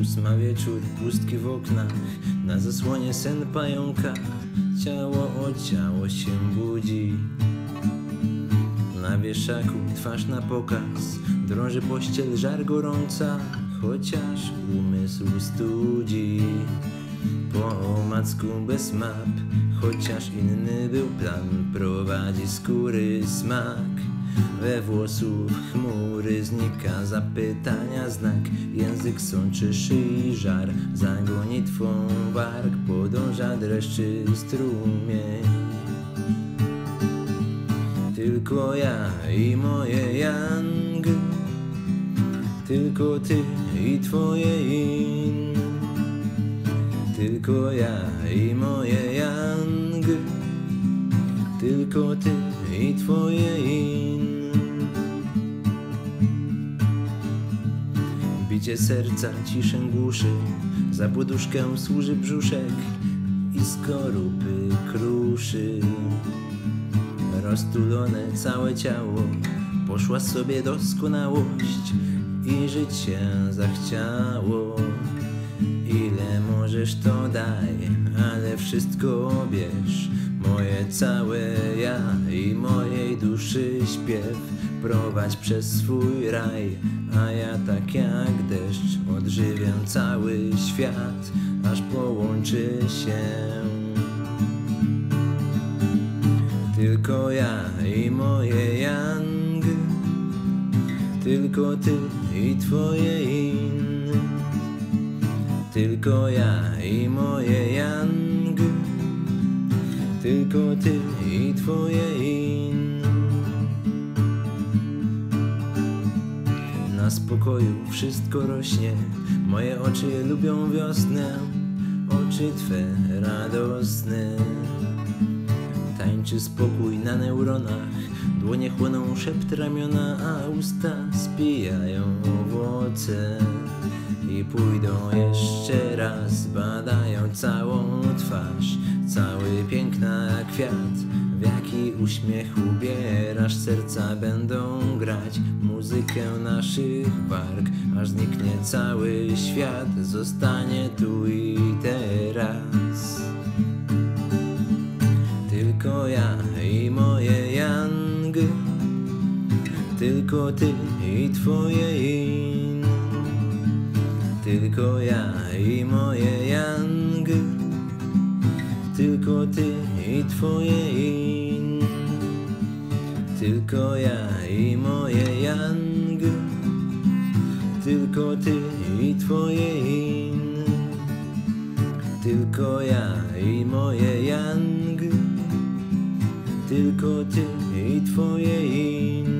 Ósma wieczór, pustki w oknach, na zasłonie sen pająka. Ciało o ciało się budzi. Na wieszaku twarz na pokaz, drąży pościel żar gorąca, chociaż umysł studzi. Po omacku bez map, chociaż inny był plan, prowadzi skóry smak. We włosów chmury znika zapytania znak Język sączy szyi żar Zagoni twą warg Podąża dreszczy strumień Tylko ja i moje yang Tylko ty i twoje in. Tylko ja i moje yang Tylko ty i twoje in. Bicie serca ciszę głuszy. Za poduszkę służy brzuszek I skorupy kruszy Roztulone całe ciało. Poszła sobie doskonałość I życie zachciało. Ile możesz to daj Ale wszystko bierz. Moje całe ja i mojej duszy śpiew. Prowadź przez swój raj A ja tak jak deszcz Odżywię cały świat Aż połączy się Tylko ja i moje yang Tylko ty i twoje in Tylko ja i moje yang Tylko ty i twoje in Na spokoju wszystko rośnie. Moje oczy lubią wiosnę. Oczy twe radosne Tańczy spokój na neuronach. Dłonie chłoną szept ramiona A usta spijają owoce. I pójdą jeszcze raz Badają całą twarz. Cały piękna kwiat W jaki uśmiech ubierasz. Serca będą grać Muzykę naszych warg Aż zniknie cały świat Zostanie tu i teraz Tylko ty i twoje in. Tylko ja i moje yang. Tylko ty i twoje in. Tylko ja i moje yang. Tylko ty i twoje in. Tylko ja i moje yang. Tylko ty i twoje in